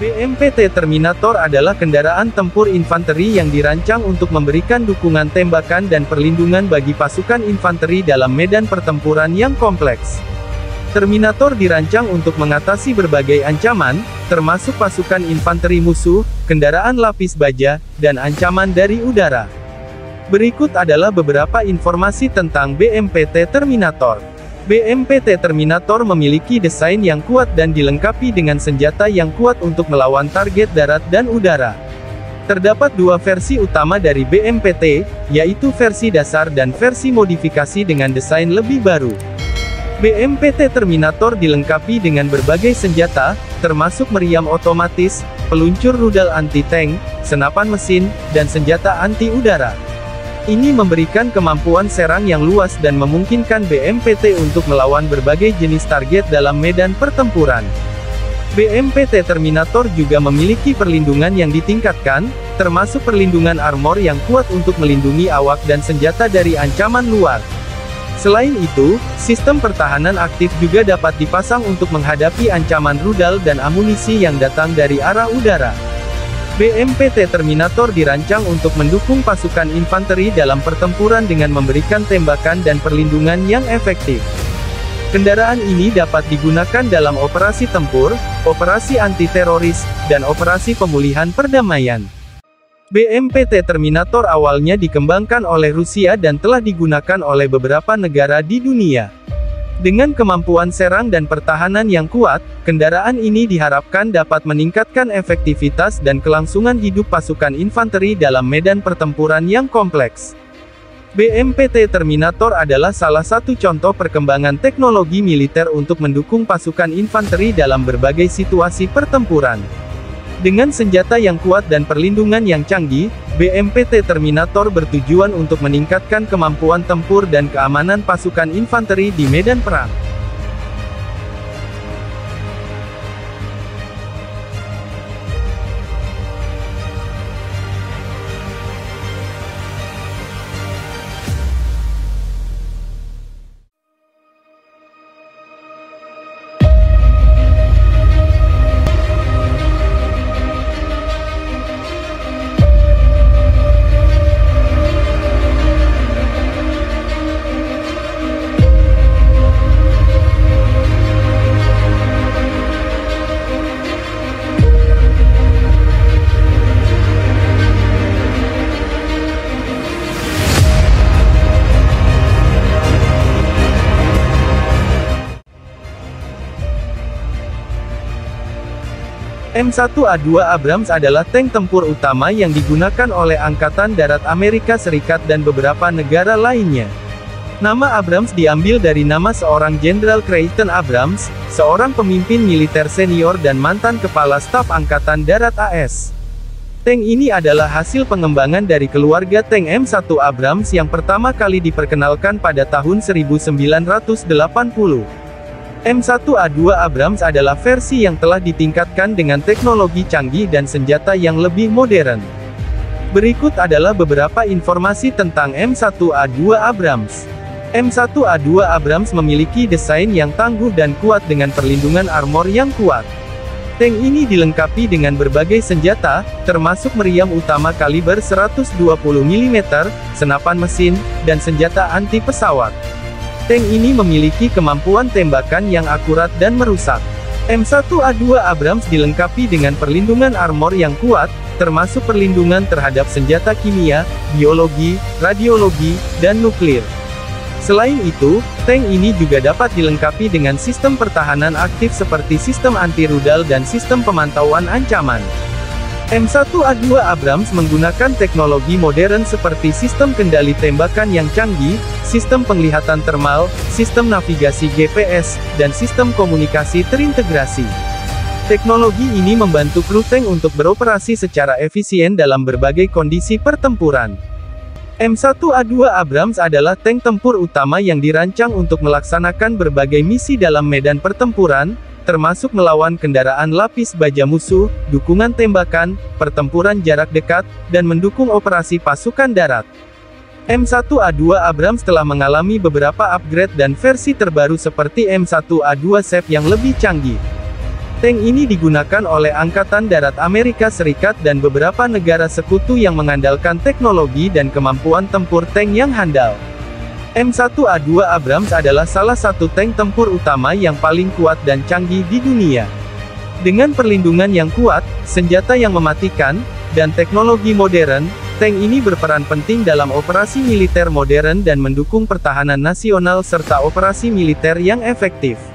BMPT Terminator adalah kendaraan tempur infanteri yang dirancang untuk memberikan dukungan tembakan dan perlindungan bagi pasukan infanteri dalam medan pertempuran yang kompleks. Terminator dirancang untuk mengatasi berbagai ancaman, termasuk pasukan infanteri musuh, kendaraan lapis baja, dan ancaman dari udara. Berikut adalah beberapa informasi tentang BMPT Terminator. BMPT Terminator memiliki desain yang kuat dan dilengkapi dengan senjata yang kuat untuk melawan target darat dan udara. Terdapat dua versi utama dari BMPT, yaitu versi dasar dan versi modifikasi dengan desain lebih baru. BMPT Terminator dilengkapi dengan berbagai senjata, termasuk meriam otomatis, peluncur rudal anti-tank, senapan mesin, dan senjata anti-udara. Ini memberikan kemampuan serang yang luas dan memungkinkan BMPT untuk melawan berbagai jenis target dalam medan pertempuran. BMPT Terminator juga memiliki perlindungan yang ditingkatkan, termasuk perlindungan armor yang kuat untuk melindungi awak dan senjata dari ancaman luar. Selain itu, sistem pertahanan aktif juga dapat dipasang untuk menghadapi ancaman rudal dan amunisi yang datang dari arah udara. BMPT Terminator dirancang untuk mendukung pasukan infanteri dalam pertempuran dengan memberikan tembakan dan perlindungan yang efektif. Kendaraan ini dapat digunakan dalam operasi tempur, operasi anti-teroris, dan operasi pemulihan perdamaian. BMPT Terminator awalnya dikembangkan oleh Rusia dan telah digunakan oleh beberapa negara di dunia. Dengan kemampuan serang dan pertahanan yang kuat, kendaraan ini diharapkan dapat meningkatkan efektivitas dan kelangsungan hidup pasukan infanteri dalam medan pertempuran yang kompleks. BMPT Terminator adalah salah satu contoh perkembangan teknologi militer untuk mendukung pasukan infanteri dalam berbagai situasi pertempuran. Dengan senjata yang kuat dan perlindungan yang canggih, BMPT Terminator bertujuan untuk meningkatkan kemampuan tempur dan keamanan pasukan infanteri di medan perang. M1A2 Abrams adalah tank tempur utama yang digunakan oleh Angkatan Darat Amerika Serikat dan beberapa negara lainnya. Nama Abrams diambil dari nama seorang Jenderal Creighton Abrams, seorang pemimpin militer senior dan mantan kepala staf Angkatan Darat AS. Tank ini adalah hasil pengembangan dari keluarga tank M1 Abrams yang pertama kali diperkenalkan pada tahun 1980. M1A2 Abrams adalah versi yang telah ditingkatkan dengan teknologi canggih dan senjata yang lebih modern. Berikut adalah beberapa informasi tentang M1A2 Abrams. M1A2 Abrams memiliki desain yang tangguh dan kuat dengan perlindungan armor yang kuat. Tank ini dilengkapi dengan berbagai senjata, termasuk meriam utama kaliber 120 mm, senapan mesin, dan senjata anti pesawat. Tank ini memiliki kemampuan tembakan yang akurat dan merusak. M1A2 Abrams dilengkapi dengan perlindungan armor yang kuat, termasuk perlindungan terhadap senjata kimia, biologi, radiologi, dan nuklir. Selain itu, tank ini juga dapat dilengkapi dengan sistem pertahanan aktif seperti sistem anti-rudal dan sistem pemantauan ancaman. M1A2 Abrams menggunakan teknologi modern seperti sistem kendali tembakan yang canggih, sistem penglihatan termal, sistem navigasi GPS, dan sistem komunikasi terintegrasi. Teknologi ini membantu kru tank untuk beroperasi secara efisien dalam berbagai kondisi pertempuran. M1A2 Abrams adalah tank tempur utama yang dirancang untuk melaksanakan berbagai misi dalam medan pertempuran, termasuk melawan kendaraan lapis baja musuh, dukungan tembakan, pertempuran jarak dekat, dan mendukung operasi pasukan darat. M1A2 Abrams telah mengalami beberapa upgrade dan versi terbaru seperti M1A2 SEP yang lebih canggih. Tank ini digunakan oleh Angkatan Darat Amerika Serikat dan beberapa negara sekutu yang mengandalkan teknologi dan kemampuan tempur tank yang handal. M1A2 Abrams adalah salah satu tank tempur utama yang paling kuat dan canggih di dunia. Dengan perlindungan yang kuat, senjata yang mematikan, dan teknologi modern, tank ini berperan penting dalam operasi militer modern dan mendukung pertahanan nasional serta operasi militer yang efektif.